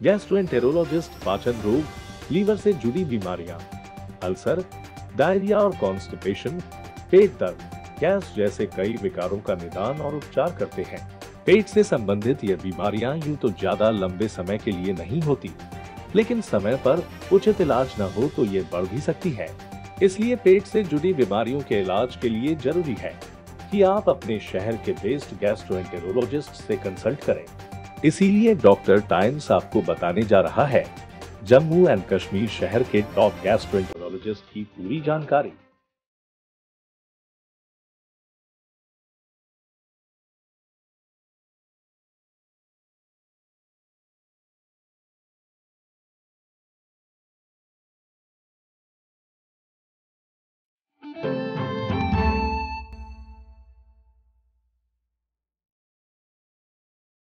Gastroenterologist पाचन रोग liver से जुड़ी बीमारियाँ अल्सर डायरिया और कॉन्स्टिपेशन पेट दर्द, गैस जैसे कई विकारों का निदान और उपचार करते हैं। पेट से संबंधित ये बीमारियाँ यूँ तो ज़्यादा लंबे समय के लिए नहीं होती, लेकिन समय पर उचित इलाज न हो तो ये बढ़ भी सकती है। इसलिए पेट से जुड़ी बीमारियों के इलाज के लिए ज़रूरी है कि आप अपने शहर के बेस्ट गैस्ट्रोएंटेरोलॉजिस्ट से कंसल्ट करें। इसीलिए डॉक्टर टाइम्स आपको बताने जा रहा है, जम्मू एंड कश्मीर शहर के टॉप गैस्ट्रोएंटरोलॉजिस्ट की पूरी जानकारी।